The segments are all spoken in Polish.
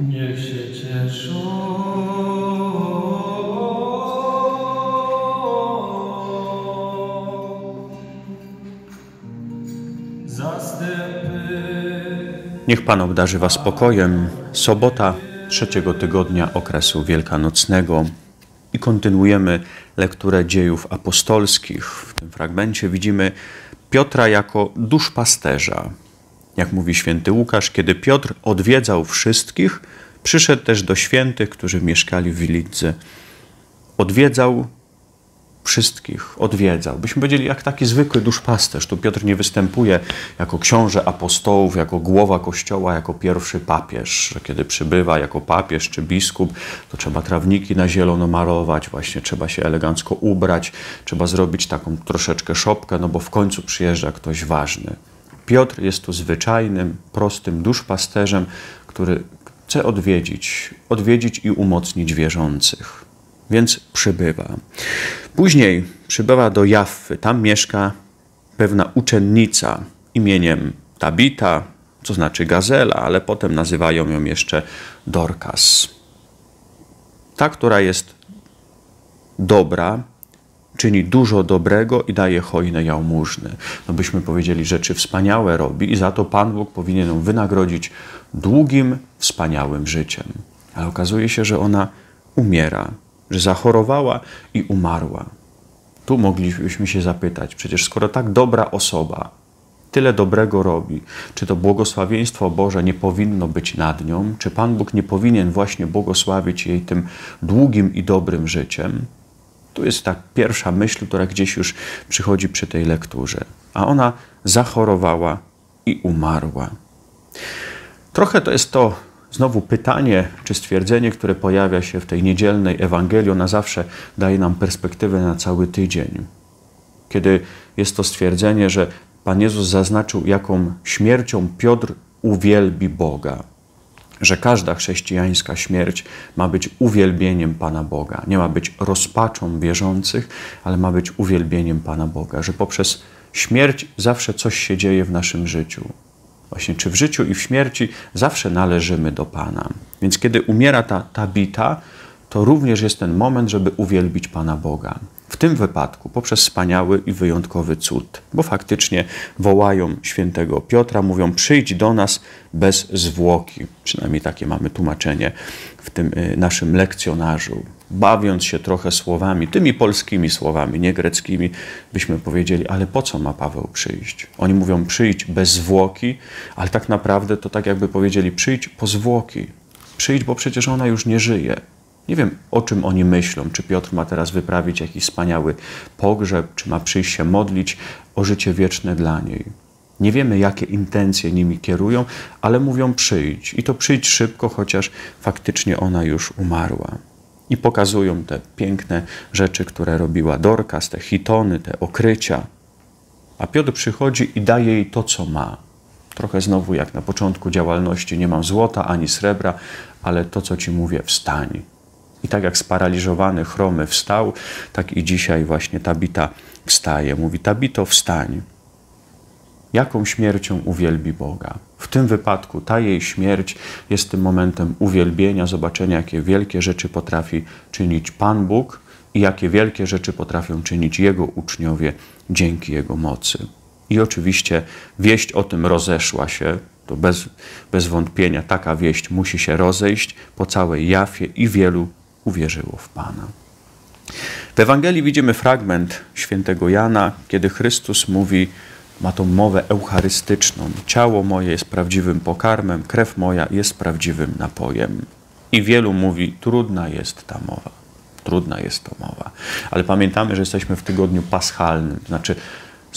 Niech się cieszą. Niech Pan obdarzy Was spokojem. Sobota trzeciego tygodnia okresu wielkanocnego i kontynuujemy lekturę dziejów apostolskich. W tym fragmencie widzimy Piotra jako duszpasterza. Jak mówi święty Łukasz, kiedy Piotr odwiedzał wszystkich, przyszedł też do świętych, którzy mieszkali w Wilidze. Odwiedzał wszystkich, odwiedzał. Byśmy powiedzieli, jak taki zwykły duszpasterz. Tu Piotr nie występuje jako książę apostołów, jako głowa kościoła, jako pierwszy papież. Kiedy przybywa jako papież czy biskup, to trzeba trawniki na zielono malować, właśnie trzeba się elegancko ubrać, trzeba zrobić taką troszeczkę szopkę, no bo w końcu przyjeżdża ktoś ważny. Piotr jest tu zwyczajnym, prostym duszpasterzem, który chce odwiedzić, odwiedzić i umocnić wierzących. Więc przybywa. Później przybywa do Jaffy. Tam mieszka pewna uczennica imieniem Tabita, co znaczy gazela, ale potem nazywają ją jeszcze Dorcas. Ta, która jest dobra, czyni dużo dobrego i daje hojne jałmużny. No byśmy powiedzieli, rzeczy wspaniałe robi i za to Pan Bóg powinien ją wynagrodzić długim, wspaniałym życiem. Ale okazuje się, że ona umiera, że zachorowała i umarła. Tu moglibyśmy się zapytać, przecież skoro tak dobra osoba tyle dobrego robi, czy to błogosławieństwo Boże nie powinno być nad nią, czy Pan Bóg nie powinien właśnie błogosławić jej tym długim i dobrym życiem? Tu jest ta pierwsza myśl, która gdzieś już przychodzi przy tej lekturze. A ona zachorowała i umarła. Trochę to jest to znowu pytanie czy stwierdzenie, które pojawia się w tej niedzielnej Ewangelii. Ona zawsze daje nam perspektywę na cały tydzień. Kiedy jest to stwierdzenie, że Pan Jezus zaznaczył, jaką śmiercią Piotr uwielbi Boga że każda chrześcijańska śmierć ma być uwielbieniem Pana Boga. Nie ma być rozpaczą wierzących, ale ma być uwielbieniem Pana Boga, że poprzez śmierć zawsze coś się dzieje w naszym życiu. Właśnie, czy w życiu i w śmierci zawsze należymy do Pana. Więc kiedy umiera ta, ta bita, to również jest ten moment, żeby uwielbić Pana Boga. W tym wypadku poprzez wspaniały i wyjątkowy cud, bo faktycznie wołają świętego Piotra, mówią: Przyjdź do nas bez zwłoki. Przynajmniej takie mamy tłumaczenie w tym y, naszym lekcjonarzu. Bawiąc się trochę słowami, tymi polskimi słowami, nie greckimi, byśmy powiedzieli: Ale po co ma Paweł przyjść? Oni mówią: Przyjdź bez zwłoki, ale tak naprawdę to tak jakby powiedzieli: Przyjdź po zwłoki. Przyjdź, bo przecież ona już nie żyje. Nie wiem, o czym oni myślą. Czy Piotr ma teraz wyprawić jakiś wspaniały pogrzeb, czy ma przyjść się modlić o życie wieczne dla niej. Nie wiemy, jakie intencje nimi kierują, ale mówią przyjdź. I to przyjdź szybko, chociaż faktycznie ona już umarła. I pokazują te piękne rzeczy, które robiła Dorcas, te hitony, te okrycia. A Piotr przychodzi i daje jej to, co ma. Trochę znowu jak na początku działalności, nie mam złota ani srebra, ale to, co ci mówię, wstań. I tak jak sparaliżowany chromy wstał, tak i dzisiaj właśnie Tabita wstaje. Mówi: Tabito, wstań. Jaką śmiercią uwielbi Boga? W tym wypadku ta jej śmierć jest tym momentem uwielbienia, zobaczenia, jakie wielkie rzeczy potrafi czynić Pan Bóg i jakie wielkie rzeczy potrafią czynić Jego uczniowie dzięki Jego mocy. I oczywiście wieść o tym rozeszła się, to bez, bez wątpienia taka wieść musi się rozejść po całej Jafie i wielu uwierzyło w Pana. W Ewangelii widzimy fragment świętego Jana, kiedy Chrystus mówi, ma tą mowę eucharystyczną. Ciało moje jest prawdziwym pokarmem, krew moja jest prawdziwym napojem. I wielu mówi, trudna jest ta mowa. Trudna jest to mowa. Ale pamiętamy, że jesteśmy w tygodniu paschalnym, znaczy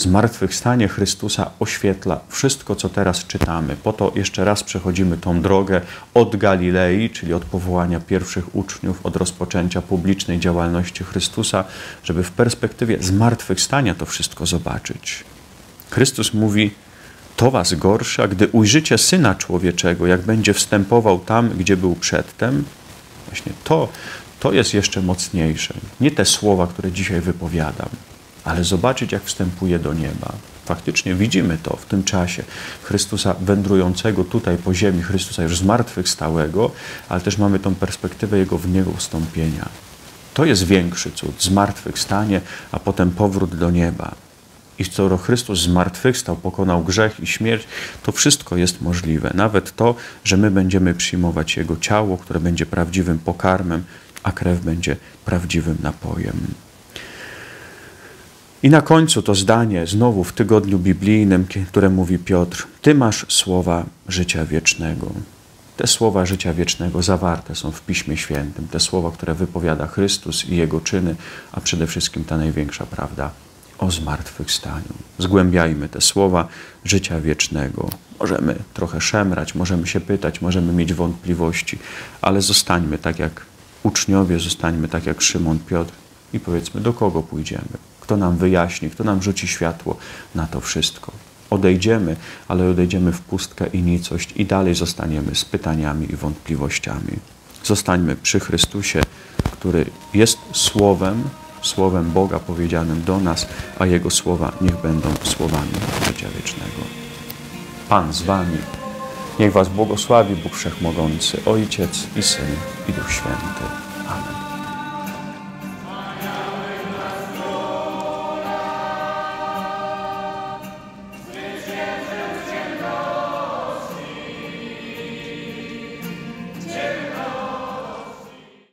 zmartwychwstanie Chrystusa oświetla wszystko, co teraz czytamy. Po to jeszcze raz przechodzimy tą drogę od Galilei, czyli od powołania pierwszych uczniów, od rozpoczęcia publicznej działalności Chrystusa, żeby w perspektywie zmartwychwstania to wszystko zobaczyć. Chrystus mówi, to was gorsza, gdy ujrzycie Syna Człowieczego, jak będzie wstępował tam, gdzie był przedtem. Właśnie to, to jest jeszcze mocniejsze. Nie te słowa, które dzisiaj wypowiadam, ale zobaczyć, jak wstępuje do nieba. Faktycznie widzimy to w tym czasie Chrystusa wędrującego tutaj po ziemi, Chrystusa już zmartwychwstałego, ale też mamy tą perspektywę Jego w niego wstąpienia. To jest większy cud, zmartwychwstanie, a potem powrót do nieba. I skoro Chrystus zmartwychwstał, pokonał grzech i śmierć, to wszystko jest możliwe. Nawet to, że my będziemy przyjmować Jego ciało, które będzie prawdziwym pokarmem, a krew będzie prawdziwym napojem. I na końcu to zdanie, znowu w tygodniu biblijnym, które mówi Piotr: Ty masz słowa życia wiecznego. Te słowa życia wiecznego zawarte są w Piśmie Świętym, te słowa, które wypowiada Chrystus i Jego czyny, a przede wszystkim ta największa prawda o zmartwychwstaniu. Zgłębiajmy te słowa życia wiecznego. Możemy trochę szemrać, możemy się pytać, możemy mieć wątpliwości, ale zostańmy tak jak uczniowie, zostańmy tak jak Szymon Piotr i powiedzmy, do kogo pójdziemy, kto nam wyjaśni, kto nam rzuci światło na to wszystko. Odejdziemy, ale odejdziemy w pustkę i nicość i dalej zostaniemy z pytaniami i wątpliwościami. Zostańmy przy Chrystusie, który jest Słowem, Słowem Boga powiedzianym do nas, a Jego słowa niech będą słowami życia wiecznego. Pan z Wami. Niech Was błogosławi Bóg Wszechmogący, Ojciec i Syn i Duch Święty.